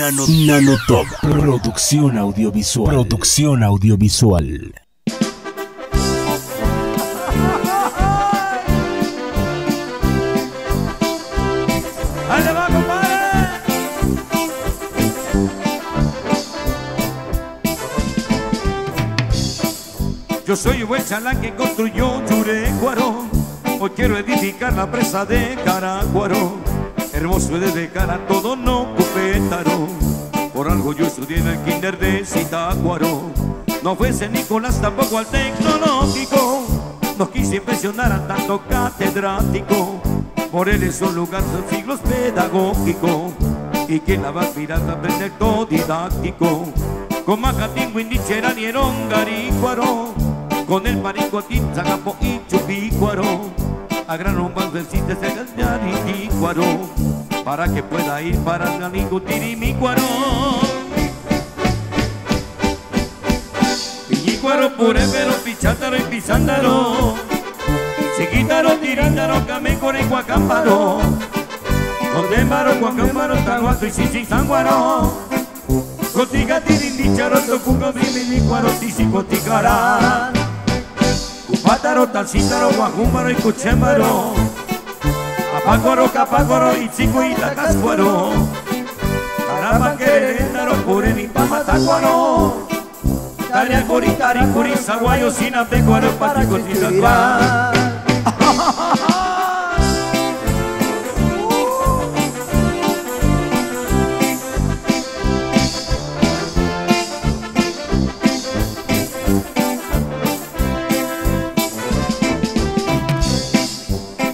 Nano, Nanotop. Producción audiovisual. Producción audiovisual. ¡Ahí va, compadre! Yo soy un buen chalán que construyó Churecuaro. Hoy quiero edificar la presa de Caracuaro. Hermoso de cara todo no cupétaro. Por algo yo estudié en el kinder de Zitácuaro. No fue San Nicolás tampoco al tecnológico. No quise impresionar a tanto catedrático. Por él es un lugar de siglos pedagógico. Y quien la va a mirar a aprender todo didáctico. Con Majatingo, Indichera, Nierón, Garícuaro. Con el marico aquí, Zagapo y Chupícuaro. A gran rompas vecitas de Gallariticuaro. Para que pueda ir para Galingo, Tirimícuaro. Piñícuaro, Purébero, Pichátaro y Pisándaro. Chiquitaro, Tirándaro, Camécoro y Guacámbaro. Condémbaro, Guacámbaro, Taguato y Chichi, Sanguaro. Cotiga, Tirindicharo, Tocuco, Biminicuaro, Tisicoticarán. Cupátaro, Talcítaro, Guajúmbaro y Cuchémbaro. Apácuaro, Capácuaro y Chico y Tacascuaro. Caramba, Querétaro, Purén y Pamatacuaro. Tarea, Coritari, Curizaguayo, Sinapecuaro, Patico,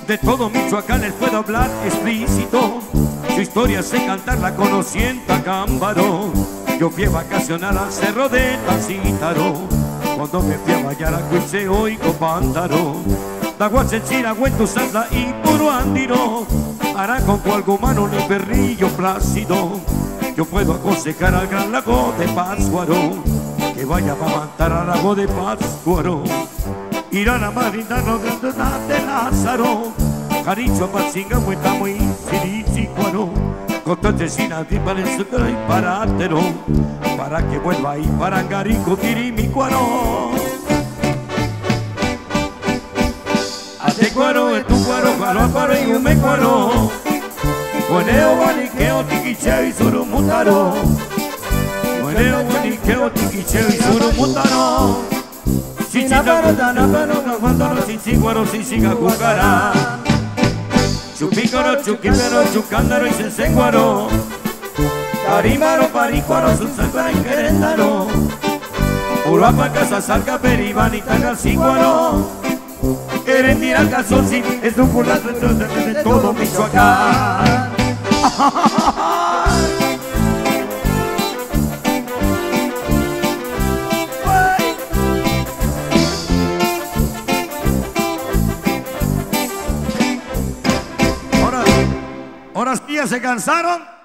De todo Michoacán les puedo hablar explícito. Su historia sé cantarla conocí en Tacámbaro. Yo fui a vacacionar al cerro de Tacítaro. Cuando me fui a bailar a Cuitseo y Copántaro. Tahuachenchira, Huentusantla y Puro Andiro. Araco, Cualgumano, el perrillo plácido. Yo puedo aconsejar al gran lago de Pátzcuaro. Que vaya a matar al lago de Pátzcuaro. Irán a marindarnos de Lázaro. Caricho, Pachinga, Muetamo y Sirichicuaro. Cotochesina, Tipal, el Sutro y Parátero. Para que vuelva ahí para Garico, Tirimicuaro. Atecuaro, Etucuaro, Guarocuaro y Umecuaro. Guaneo, Guaniqueo, Tiquicheo y Surumutaro. Guaneo, Guaniqueo, Tiquicheo y Surumutaro. Chupícaro, Chuquipero, Chucándaro y Sensenguaro. Tarimaro, Paricuaro, Susancuaro y Querétaro. Uruapa, Casa, Salca, Peribán y Tagalcícuaro. Erendira, Calzonci, es un de todo Michoacán. se cansaron.